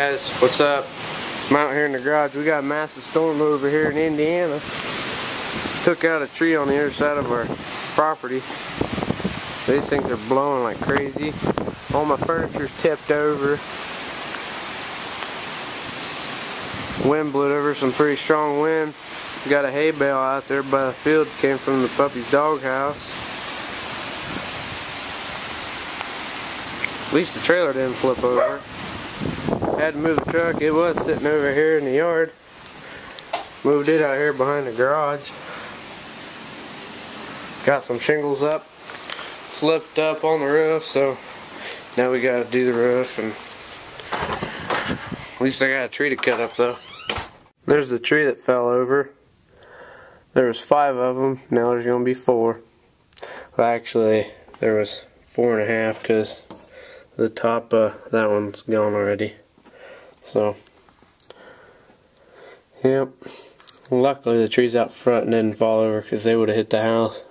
What's up? I'm out here in the garage. We got a massive storm over here in Indiana. Took out a tree on the other side of our property. These things are blowing like crazy. All my furniture's tipped over. Wind blew over some pretty strong wind. Got a hay bale out there by the field. Came from the puppy's doghouse. At least the trailer didn't flip over. Had to move the truck. It was sitting over here in the yard. Moved it out here behind the garage. Got some shingles up. Slipped up on the roof, so now we gotta do the roof and at least I got a tree to cut up though. There's the tree that fell over. There was five of them. Now there's gonna be four. Well, actually, there was four and a half because the top uh, that one's gone already. So, yep. Luckily the trees out front didn't fall over because they would have hit the house.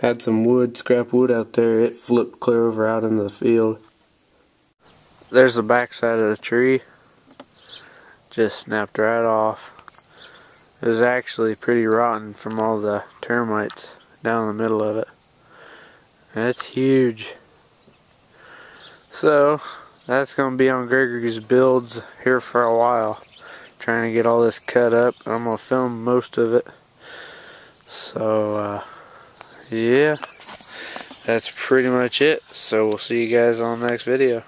Had some wood, scrap wood out there. It flipped clear over out into the field. There's the back side of the tree. Just snapped right off. It was actually pretty rotten from all the termites down the middle of it. That's huge. So, that's going to be on Gregory's builds here for a while. Trying to get all this cut up. I'm going to film most of it. So, uh, yeah. That's pretty much it. So we'll see you guys on the next video.